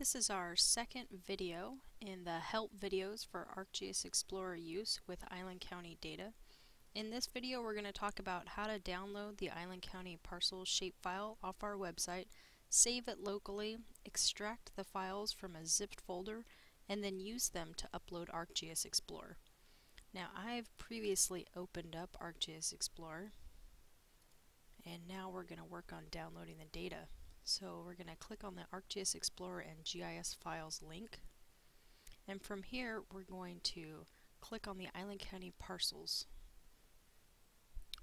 This is our second video in the help videos for ArcGIS Explorer use with Island County data. In this video we're going to talk about how to download the Island County parcel shapefile off our website, save it locally, extract the files from a zipped folder, and then use them to upload ArcGIS Explorer. Now I've previously opened up ArcGIS Explorer and now we're going to work on downloading the data. So we're going to click on the ArcGIS Explorer and GIS Files link. And from here, we're going to click on the Island County parcels.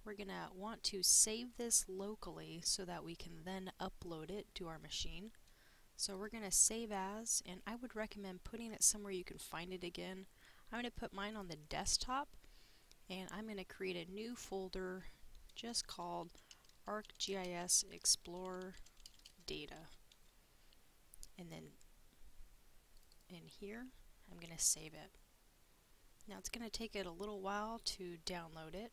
We're going to want to save this locally so that we can then upload it to our machine. So we're going to save as, and I would recommend putting it somewhere you can find it again. I'm going to put mine on the desktop, and I'm going to create a new folder just called ArcGIS Explorer data. And then in here, I'm going to save it. Now it's going to take it a little while to download it,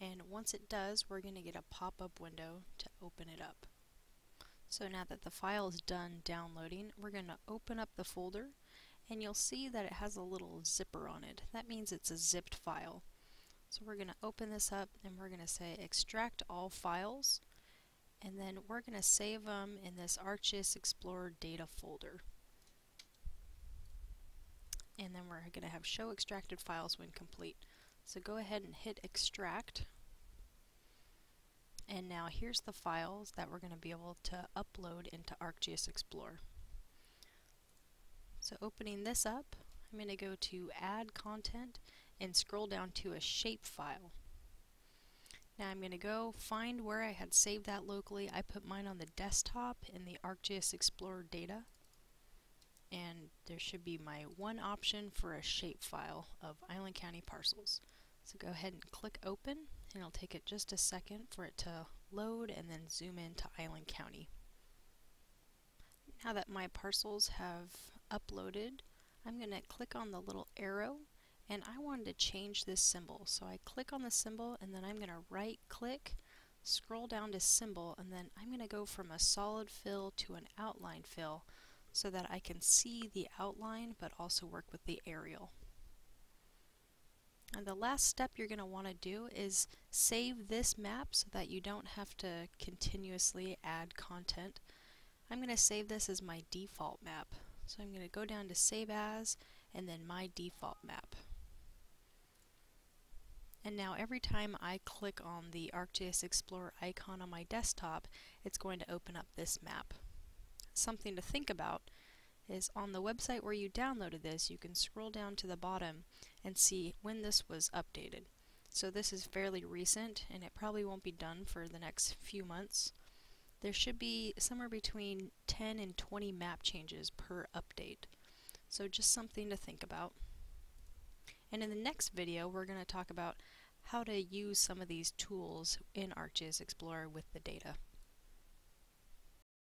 and once it does, we're going to get a pop-up window to open it up. So now that the file is done downloading, we're going to open up the folder, and you'll see that it has a little zipper on it. That means it's a zipped file. So we're going to open this up, and we're going to say extract all files, and then we're going to save them in this ArcGIS Explorer data folder. And then we're going to have show extracted files when complete. So go ahead and hit extract. And now here's the files that we're going to be able to upload into ArcGIS Explorer. So opening this up, I'm going to go to add content and scroll down to a shapefile. Now I'm going to go find where I had saved that locally. I put mine on the desktop in the ArcGIS Explorer data. And there should be my one option for a shapefile of Island County parcels. So go ahead and click open and it'll take it just a second for it to load and then zoom into Island County. Now that my parcels have uploaded, I'm going to click on the little arrow and I wanted to change this symbol. So I click on the symbol and then I'm going to right click, scroll down to symbol, and then I'm going to go from a solid fill to an outline fill so that I can see the outline but also work with the aerial. And the last step you're going to want to do is save this map so that you don't have to continuously add content. I'm going to save this as my default map. So I'm going to go down to Save As and then My Default Map. And now every time I click on the ArcGIS Explorer icon on my desktop, it's going to open up this map. Something to think about is on the website where you downloaded this, you can scroll down to the bottom and see when this was updated. So this is fairly recent and it probably won't be done for the next few months. There should be somewhere between 10 and 20 map changes per update. So just something to think about. And in the next video, we're going to talk about how to use some of these tools in ArcGIS Explorer with the data.